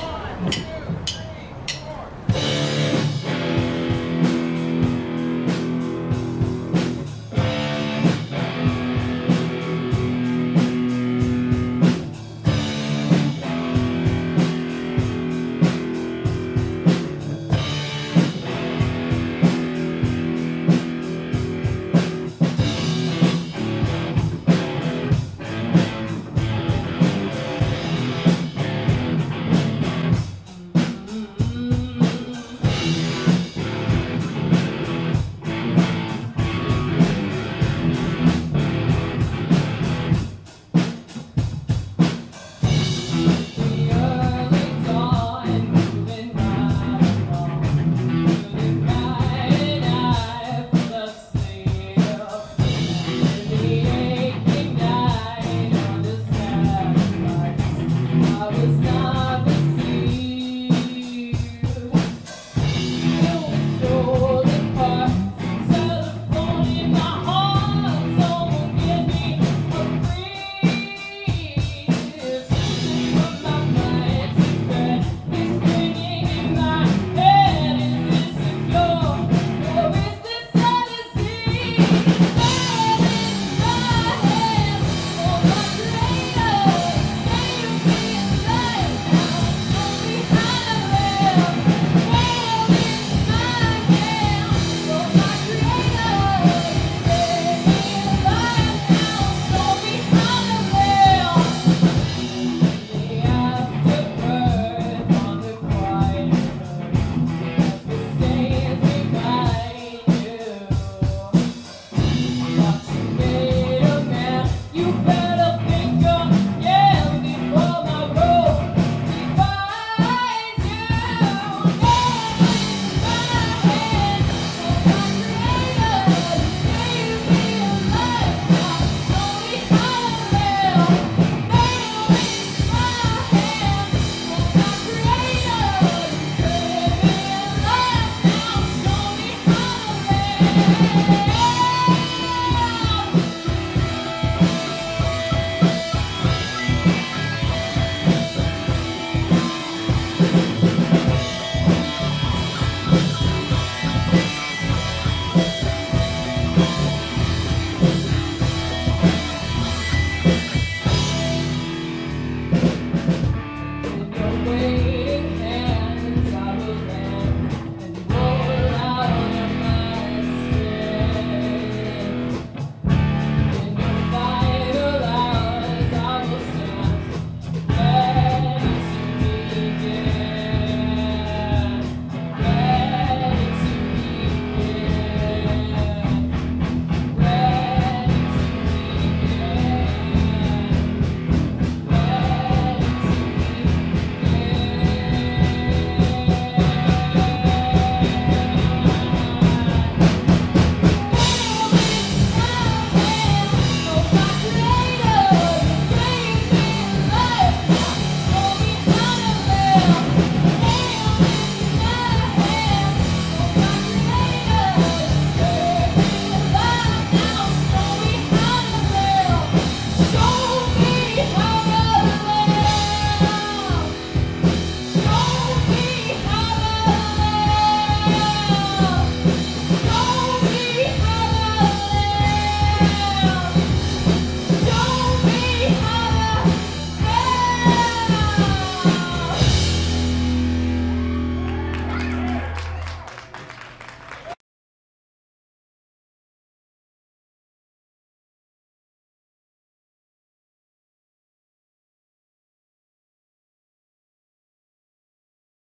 One.